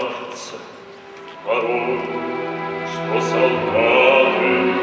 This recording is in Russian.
кажется порой, что солдаты